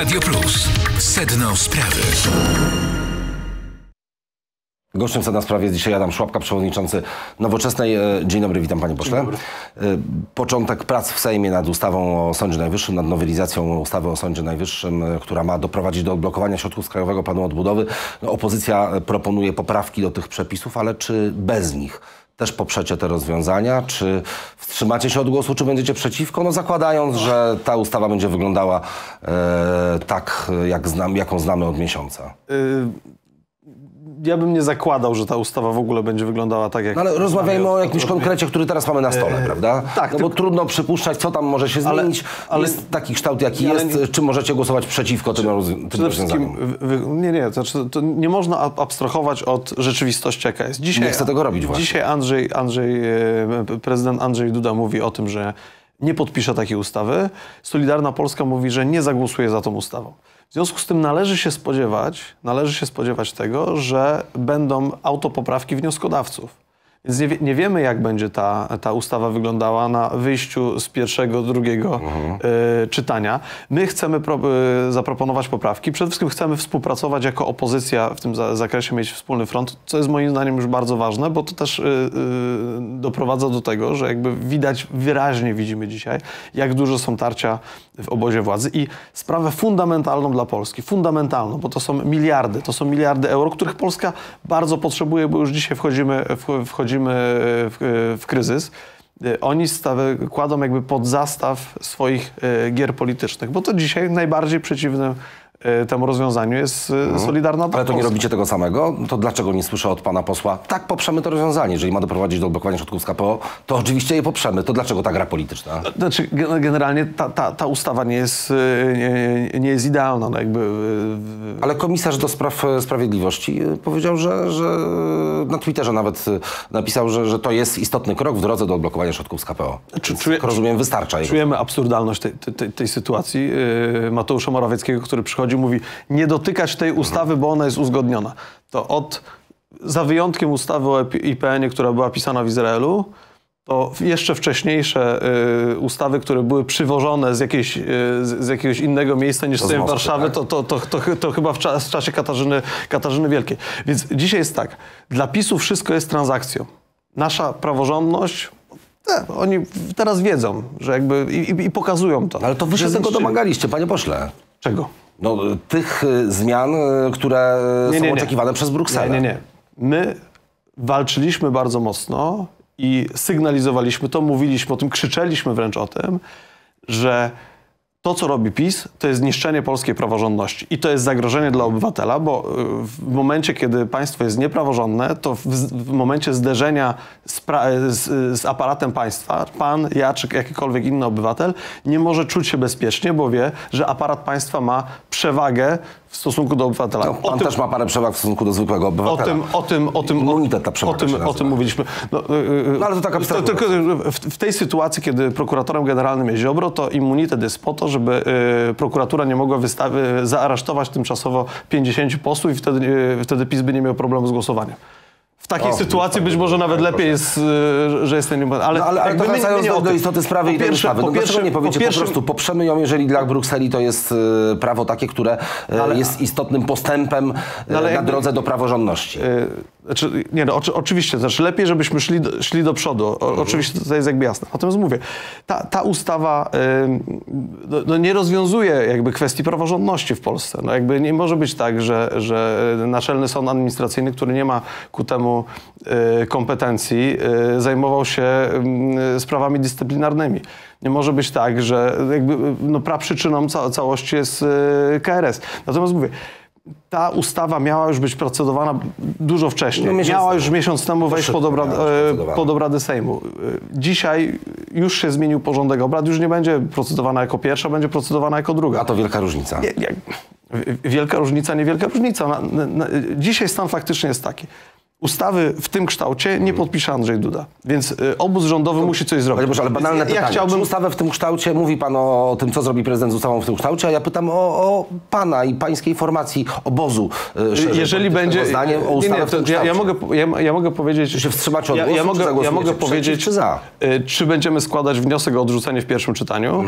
Radio Plus. Sedno sprawy. Gościem na sprawie jest dzisiaj Adam Szłapka, przewodniczący Nowoczesnej. E, Dzień dobry, witam panie pośle. E, Początek prac w Sejmie nad ustawą o Sądzie Najwyższym, nad nowelizacją ustawy o Sądzie Najwyższym, e, która ma doprowadzić do odblokowania środków z Krajowego Planu Odbudowy. No, opozycja proponuje poprawki do tych przepisów, ale czy bez nich? Też poprzecie te rozwiązania? Czy wstrzymacie się od głosu, czy będziecie przeciwko? No zakładając, że ta ustawa będzie wyglądała e, tak, jak znam, jaką znamy od miesiąca. Ja bym nie zakładał, że ta ustawa w ogóle będzie wyglądała tak, jak... No ale rozmawiajmy o jakimś konkrecie, który teraz mamy na stole, prawda? tak, No bo trudno przypuszczać, co tam może się zmienić. ale- jest taki kształt, jaki jest. Czy możecie głosować przeciwko tym, tym Przede wszystkim, nie, nie, to, znaczy, to nie można ab- abstrahować od rzeczywistości, jaka jest. Dzisiaj, Nie chcę tego robić właśnie. Dzisiaj Andrzej, Andrzej, e, prezydent Andrzej Duda mówi o tym, że nie podpisze takiej ustawy. Solidarna Polska mówi, że nie zagłosuje za tą ustawą. W związku z tym należy się spodziewać, należy się spodziewać tego, że będą autopoprawki wnioskodawców. Więc nie, nie wiemy, jak będzie ta, ta ustawa wyglądała na wyjściu z pierwszego, drugiego e, czytania. My chcemy pro, e, zaproponować poprawki. Przede wszystkim chcemy współpracować jako opozycja w tym za, zakresie, mieć wspólny front, co jest moim zdaniem już bardzo ważne, bo to też e, doprowadza do tego, że jakby widać, wyraźnie widzimy dzisiaj, jak duże są tarcia w obozie władzy i sprawę fundamentalną dla Polski, fundamentalną, bo to są miliardy, to są miliardy euro, których Polska bardzo potrzebuje, bo już dzisiaj wchodzimy, wch- wchodzimy w, w kryzys. Y, Oni stawy, kładą jakby pod zastaw swoich gier politycznych, bo to dzisiaj najbardziej przeciwne y, temu rozwiązaniu jest y, Solidarna Ale to nie robicie tego samego? To dlaczego nie słyszę od pana posła, tak, poprzemy to rozwiązanie. Jeżeli ma doprowadzić do odblokowania środków z KPO, to oczywiście je poprzemy. To dlaczego ta gra polityczna? Znaczy, gen- generalnie ta, ta, ta ustawa nie jest, y, nie, nie jest idealna. No jakby, y, Ale komisarz do spraw e, sprawiedliwości powiedział, że, że na Twitterze nawet napisał, że, że to jest istotny krok w drodze do odblokowania środków z KPO. Czuję- jak rozumiem, wystarcza jego. Czujemy absurdalność tej, tej, tej sytuacji. Mateusza Morawieckiego, który przychodzi, mówi nie dotykać tej ustawy, bo ona jest uzgodniona. To od, za wyjątkiem ustawy o IPN-ie, która była pisana w Izraelu, to jeszcze wcześniejsze y, ustawy, które były przywożone z, jakiejś, y, z, jakiegoś innego miejsca niż Sejm Warszawy, tak? to, to, to, to, to chyba w, czas, w czasie Katarzyny, Katarzyny Wielkiej. Więc dzisiaj jest tak, dla PiSu wszystko jest transakcją. Nasza praworządność, e, oni teraz wiedzą, że jakby i, i, i pokazują to. Ale to wy się tego domagaliście, panie pośle. Czego? No, tych e, zmian, e, które Nie, są nie, nie. oczekiwane przez Brukselę. Nie, nie, nie. My walczyliśmy bardzo mocno i sygnalizowaliśmy to, mówiliśmy o tym, krzyczeliśmy wręcz o tym, że to, co robi PiS, to jest zniszczenie polskiej praworządności. I to jest zagrożenie dla obywatela, bo y, w momencie, kiedy państwo jest niepraworządne, to w, w momencie zderzenia z, pra- z, z aparatem państwa, pan, ja czy jakikolwiek inny obywatel nie może czuć się bezpiecznie, bo wie, że aparat państwa ma przewagę w stosunku do obywatela. No, O pan tym- też ma parę przewag w stosunku do zwykłego o obywatela. tym, o tym, o tym, Immunitet ta o przewaga tym, się o tym mówiliśmy. No, yy, No, ale to tak abstrahując. tylko w, w tej sytuacji, kiedy prokuratorem generalnym jest Ziobro, to immunitet jest po to, żeby yy, prokuratura nie mogła wystawy, zaaresztować tymczasowo 50 posłów i wtedy, yy, wtedy PiS by nie miał problemu z głosowaniem. W takiej O, sytuacji być może nawet lepiej jest, yy, że jest ten. Ale, No, ale, ale to wracając do, do istoty sprawy Po i pierwsze- ustawy. No, po pierwsze- nie powiecie po, pierwsze- prostu poprzemy ją, jeżeli dla Brukseli to jest e, prawo takie, które e, ale- jest istotnym postępem No, ale na jakby- drodze do praworządności. Znaczy, nie no, oczy, oczywiście, znaczy lepiej, żebyśmy szli do, szli do przodu. O, Mhm. Oczywiście to jest jakby jasne. Natomiast mówię, ta, ta ustawa no, no nie rozwiązuje jakby kwestii praworządności w Polsce. No jakby nie może być tak, że, że Naczelny Sąd Administracyjny, który nie ma ku temu yy, kompetencji, yy, zajmował się yy, sprawami dyscyplinarnymi. Nie może być tak, że jakby no, praprzyczyną ca całości jest yy, KRS. Natomiast mówię, ta ustawa miała już być procedowana dużo wcześniej. No, miała temu. już miesiąc temu wejść pod, obrad, e, pod obrady Sejmu. E, Dzisiaj już się zmienił porządek obrad, już nie będzie procedowana jako pierwsza, będzie procedowana jako druga. A to wielka różnica. Nie, nie, wielka różnica, niewielka różnica. Na, na, na, dzisiaj stan faktycznie jest taki. Ustawy w tym kształcie nie podpisze Andrzej Duda. Więc y, obóz rządowy musi coś zrobić. Panie Boże, ale banalne ja, pytanie. ja chciałbym Czy ustawę w tym kształcie, mówi pan o, tym, co zrobi prezydent z ustawą w tym kształcie, a ja pytam o, o pana i pańskiej formacji obozu e, szerzej jeżeli politycznego będzie. Zdanie o nie, ustawę nie, w tym to ja, ja, kształcie. mogę, ja, ja mogę powiedzieć. Czy się wstrzymacie od ja, głosu, ja czy mogę, ja zagłosujecie mogę powiedzieć, czy za? y, czy będziemy składać wniosek o odrzucenie w pierwszym czytaniu.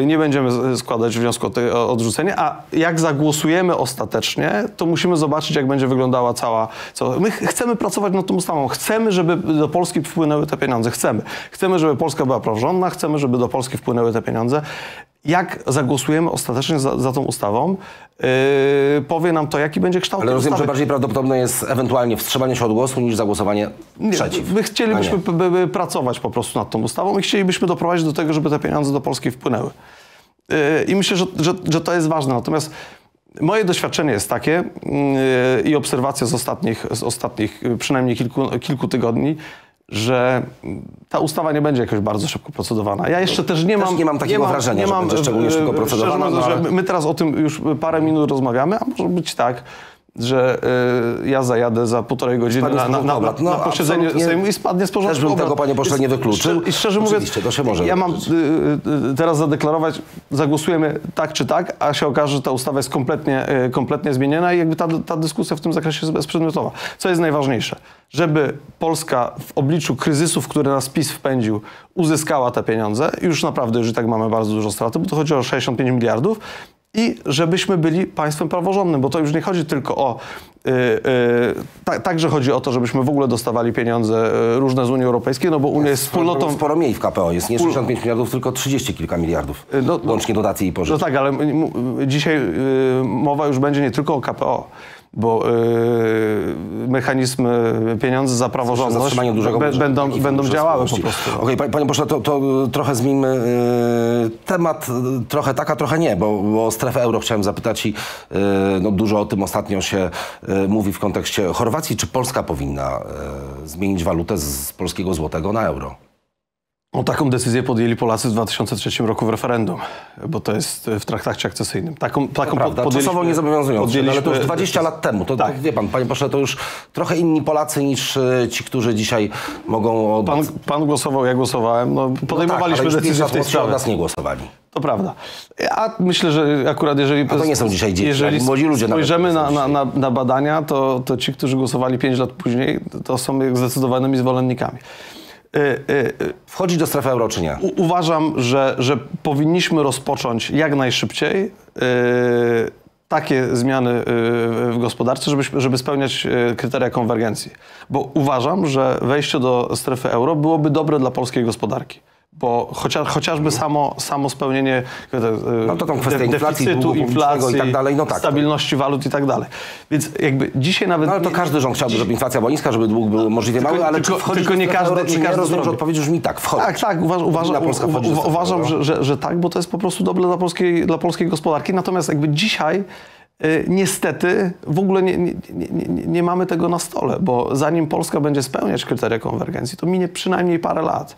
Y, nie będziemy składać wniosku o odrzucenie, a jak zagłosujemy ostatecznie, to musimy zobaczyć, jak będzie wyglądała cała. cała. My ch- chcemy pracować nad tą ustawą. Chcemy, żeby do Polski wpłynęły te pieniądze. Chcemy. Chcemy, żeby Polska była praworządna, chcemy, żeby do Polski wpłynęły te pieniądze. Jak zagłosujemy ostatecznie za, za tą ustawą, yy, powie nam to, jaki będzie kształt Ale rozumiem, że ustawy. bardziej prawdopodobne jest ewentualnie wstrzymanie się od głosu niż zagłosowanie Nie, przeciw. My chcielibyśmy pracować po prostu nad tą ustawą i chcielibyśmy doprowadzić do tego, żeby te pieniądze do Polski wpłynęły. Yy, I myślę, że, że, że to jest ważne. Natomiast moje doświadczenie jest takie yy, i obserwacja z ostatnich, z ostatnich yy, przynajmniej kilku, kilku tygodni, że ta ustawa nie będzie jakoś bardzo szybko procedowana. Ja jeszcze też nie Też mam... nie mam takiego wrażenia, że będzie szczególnie szybko yy, procedowana, szczerze mówiąc, no ale- że My teraz o tym już parę minut rozmawiamy, a może być tak, że yy, ja zajadę za półtorej godziny na, na, na, na, No, posiedzenie absolutnie. Sejmu i spadnie z porządku Też bym obrad. tego, panie pośle, nie wykluczył. I szczerze mówiąc, to się może ja mam y, wydarzyć. y, teraz zadeklarować, zagłosujemy tak czy tak, a się okaże, że ta ustawa jest kompletnie, y, kompletnie zmieniona i jakby ta, ta dyskusja w tym zakresie jest bezprzedmiotowa. Co jest najważniejsze? Żeby Polska w obliczu kryzysów, które nas PiS wpędził, uzyskała te pieniądze, już naprawdę, jeżeli tak mamy bardzo dużo straty, bo to chodzi o 65 miliardów, i żebyśmy byli państwem praworządnym, bo to już nie chodzi tylko o. Yy, yy, ta, także chodzi o to, żebyśmy w ogóle dostawali pieniądze yy, różne z Unii Europejskiej, no bo Unia jest wspólnotą. Sporo mniej w KPO. Jest nie 65 miliardów, tylko 30 kilka miliardów. No, no- łącznie dotacji i No pożyczek. tak, ale dzisiaj mowa już będzie nie tylko o KPO, bo yy, mechanizmy pieniądze za praworządność be- będą, będą działały po prostu. Okej, panie, panie pośle, to, to trochę zmieńmy e, temat. Trochę tak, a trochę nie, bo, bo o strefę euro chciałem zapytać i no, dużo o tym ostatnio się mówi w kontekście Chorwacji. Czy Polska powinna zmienić walutę z, z polskiego złotego na euro? O taką decyzję podjęli Polacy w 2003 roku w referendum, bo to jest w traktacie akcesyjnym. Taką, taką Prawda, podjęliśmy- czasowo nie zobowiązujące, no, ale to już podjęliśmy- 20 lat temu. To, Tak. to wie pan, panie pośle, to już trochę inni Polacy niż e, ci, którzy dzisiaj mogą... Od... Pan, pan głosował, ja głosowałem. No, No tak, podejmowaliśmy już pięć decyzję w tej sprawie. nas nie głosowali. To prawda. A myślę, że akurat jeżeli... A to nie są dzisiaj dzieci, Jeżeli młodzi ludzie spojrzymy na, na, na, na badania, to, to ci, którzy głosowali 5 lat później, to są zdecydowanymi zwolennikami. Y, y, y, Wchodzić do strefy euro czy nie? U- Uważam, że, że powinniśmy rozpocząć jak najszybciej yy, takie zmiany w gospodarce, żeby, żeby spełniać kryteria konwergencji. Bo uważam, że wejście do strefy euro byłoby dobre dla polskiej gospodarki. Bo chociaż, chociażby samo, samo spełnienie yy, No to de- inflacji, deficytu, inflacji, i tak dalej, no tak, to- stabilności walut i tak dalej. Więc jakby dzisiaj nawet... No ale to każdy rząd chciałby, żeby inflacja była niska, żeby dług był możliwie Tylko- mały, ale tylko- czy tylko nie każdy- nie każdy Rozumiem, że odpowiedź brzmi tak, wchodzić. Tak, tak, uważ, uważam, uważam że, że, że tak, bo to jest po prostu dobre dla polskiej, dla polskiej gospodarki. Natomiast jakby dzisiaj y, niestety w ogóle nie, nie, nie, nie, nie mamy tego na stole, bo zanim Polska będzie spełniać kryteria konwergencji, to minie przynajmniej parę lat.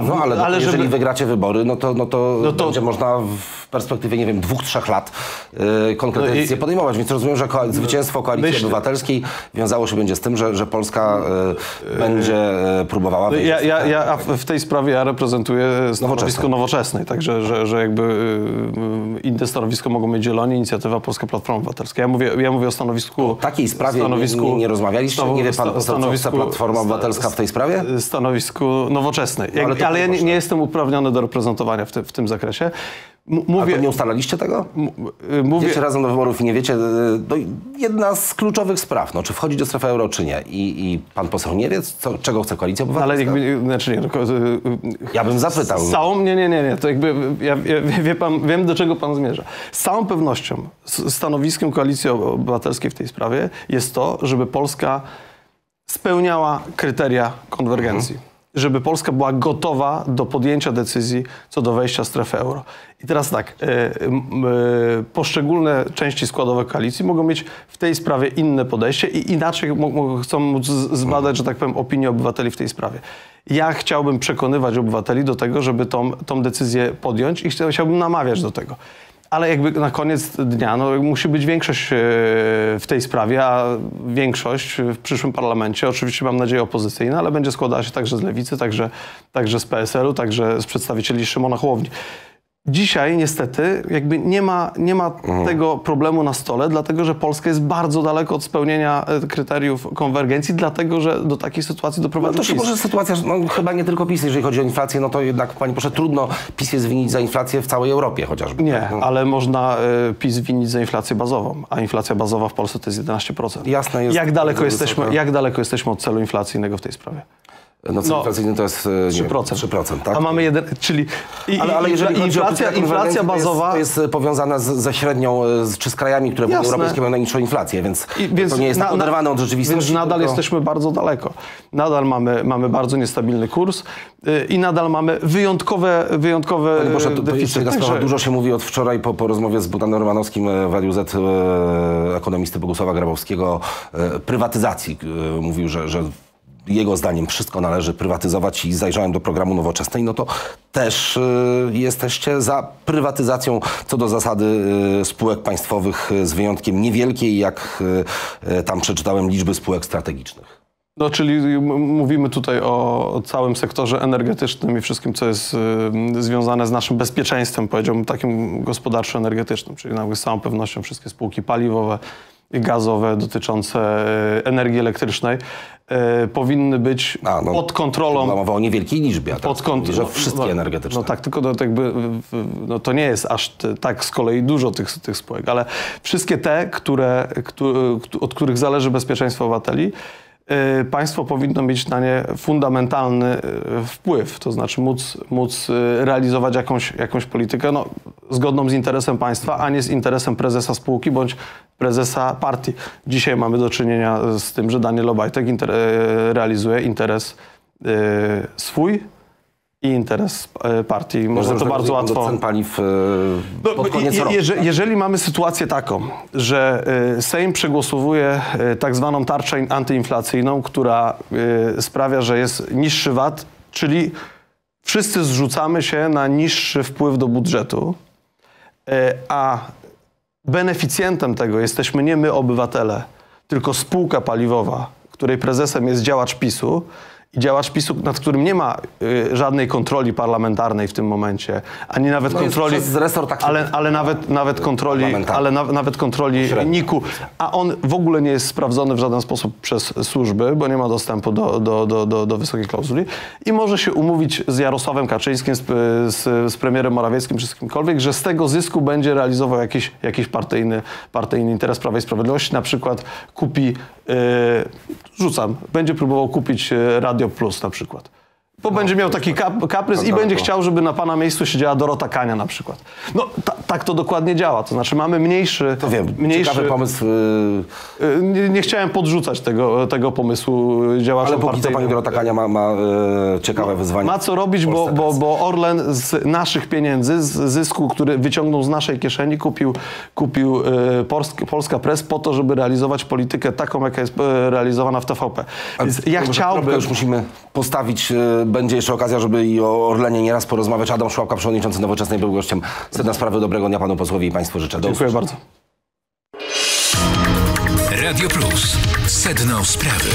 W- No ale, no, jeżeli żeby- wygracie wybory, no to, no to, No to- będzie można w perspektywie, nie wiem, dwóch, trzech lat yy, konkretne No decyzje podejmować. Więc rozumiem, że koal- zwycięstwo Koalicji Myślę- Obywatelskiej wiązało się będzie z tym, że, że Polska yy, będzie yy, próbowała wejść Ja, do ja, ja euro. a w tej sprawie ja reprezentuję stanowisko Nowoczesnej. nowoczesnej, także że, że jakby y, y, inne stanowisko mogą mieć Zieloni, Inicjatywa Polska Platforma Obywatelska. Ja mówię, ja mówię o stanowisku... W takiej sprawie nie, nie, nie rozmawialiście? Nie wie pan, poseł, Platforma Obywatelska w tej sprawie? Stanowisku nowoczesnej. ale ale ja nie, nie jestem uprawniony do reprezentowania w, ty, w tym zakresie. M- A mówię, to nie ustalaliście tego? y, mówię, Idziecie razem do wyborów i nie wiecie, yy, no, jedna z kluczowych spraw, no, czy wchodzić do strefy euro, czy nie. I, i pan poseł nie wie, co, czego chce Koalicja Obywatelska? ale jakby, znaczy nie, tylko, y, y, Ja bym zapytał. Z całą, nie, nie, nie, nie, to jakby, ja, ja, wie pan, wiem do czego pan zmierza. Z całą pewnością stanowiskiem Koalicji Obywatelskiej w tej sprawie jest to, żeby Polska spełniała kryteria konwergencji. Żeby Polska była gotowa do podjęcia decyzji co do wejścia w strefę euro. I teraz tak, m, y, poszczególne części składowe koalicji mogą mieć w tej sprawie inne podejście i inaczej chcą móc zbadać, że tak powiem, opinię obywateli w tej sprawie. Ja chciałbym przekonywać obywateli do tego, żeby tą, tą decyzję podjąć i chcia- chciałbym namawiać do tego. Ale jakby na koniec dnia no, musi być większość e, w tej sprawie, a większość w przyszłym parlamencie, oczywiście mam nadzieję opozycyjna, ale będzie składała się także z Lewicy, także, także z PSL-u, także z przedstawicieli Szymona Hołowni. Dzisiaj niestety jakby nie ma, nie ma Mhm. tego problemu na stole, dlatego że Polska jest bardzo daleko od spełnienia e, kryteriów konwergencji, dlatego że do takiej sytuacji No doprowadził to się PiS. może sytuacja, no, chyba nie tylko PiS, jeżeli chodzi o inflację, no to jednak, panie proszę, trudno PiS jest winić za inflację w całej Europie chociażby. Nie, tak? No, ale można y, PiS winić za inflację bazową, a inflacja bazowa w Polsce to jest 11%. Jasne jest, jak daleko, jesteśmy, wysoka. jak daleko jesteśmy od celu inflacyjnego w tej sprawie? No no, inflacyjny to jest e, nie wiem, 3%. 3%, tak? A mamy jeden, czyli i, Ale, ale i- jeżeli o inflacja, inflacja bazowa... To jest, to jest powiązane z, ze średnią, e, z, czy z krajami, które w Unii. Europejskiej mają najniższą inflację, więc, I- więc to nie jest na- oderwane od rzeczywistości. Więc nadal tylko- jesteśmy bardzo daleko. Nadal mamy, mamy bardzo niestabilny kurs i nadal mamy wyjątkowe, wyjątkowe Panie Boże, to, to sprawa. Także- Dużo się mówi od wczoraj po, po rozmowie z Bogdanem Romanowskim e, w Radiu Z, e, ekonomisty Bogusława Grabowskiego, e, prywatyzacji. E, mówił, że, że jego zdaniem wszystko należy prywatyzować i zajrzałem do programu Nowoczesnej, no to też e, jesteście za prywatyzacją co do zasady e, spółek państwowych e, z wyjątkiem niewielkiej, jak tam przeczytałem liczby spółek strategicznych. No, czyli mówimy tutaj o, całym sektorze energetycznym i wszystkim, co jest y, związane z naszym bezpieczeństwem, powiedziałbym, takim gospodarczo-energetycznym, czyli z całą pewnością wszystkie spółki paliwowe gazowe dotyczące y, energii elektrycznej y, powinny być A, no, pod kontrolą mowa o niewielkiej liczbie, a pod teraz mówi, że kontrolą. wszystkie energetyczne. No tak, tylko to, jakby, no to nie jest aż tak z kolei dużo tych, tych spółek, ale wszystkie te, które, któ- któ- od których zależy bezpieczeństwo obywateli, y, państwo powinno mieć na nie fundamentalny wpływ, to znaczy móc, móc realizować jakąś, jakąś politykę no, zgodną z interesem państwa, a nie z interesem prezesa spółki bądź prezesa partii. Dzisiaj mamy do czynienia z tym, że Daniel Obajtek inter, y, realizuje interes y, swój i interes e, partii. Można to Może bardzo łatwo. cen paliw e, No, pod koniec roku. jeże- jeżeli mamy sytuację taką, że Sejm przegłosowuje tak zwaną tarczę in- antyinflacyjną, która sprawia, że jest niższy VAT, czyli wszyscy zrzucamy się na niższy wpływ do budżetu, a beneficjentem tego jesteśmy nie my, obywatele, tylko spółka paliwowa, której prezesem jest działacz PiSu i działacz PiSu, nad którym nie ma y, żadnej kontroli parlamentarnej w tym momencie, ani nawet No kontroli, aktywów ale, ale nawet, nawet kontroli, ale na, nawet kontroli Średnio. NIK-u, a on w ogóle nie jest sprawdzony w żaden sposób przez służby, bo nie ma dostępu do, do, do, do, do wysokiej klauzuli. I może się umówić z Jarosławem Kaczyńskim, z, z, z premierem Morawieckim czy z kimkolwiek, że z tego zysku będzie realizował jakiś, jakiś partyjny, partyjny interes Prawa i Sprawiedliwości, na przykład kupi, rzucam, będzie próbował kupić yy, Radio Plus na przykład. Bo będzie miał taki kap, kaprys i No, będzie chciał, żeby na pana miejscu siedziała Dorota Kania na przykład. No ta, tak to dokładnie działa. To znaczy mamy mniejszy... To wiem, mniejszy ciekawy pomysł, e, Y, Nie, nie chciałem podrzucać tego, tego pomysłu działaczom ale póki co pani Dorota Kania ma, ma e, ciekawe wyzwanie. Ma co robić, bo, bo, bo Orlen z naszych pieniędzy, z zysku, który wyciągnął z naszej kieszeni, kupił, kupił e, Polsk, Polska Press po to, żeby realizować politykę taką, jaka jest e, realizowana w TVP. Więc ja chciałbym... już musimy postawić. Będzie jeszcze okazja, żeby i o Orlenie nieraz porozmawiać. Adam Szłapka, przewodniczący Nowoczesnej, był gościem. Sedna sprawy. Dobrego dnia panu posłowi i państwu życzę. Do Dziękuję usłyszenia. bardzo. Radio Plus. Sedno sprawy.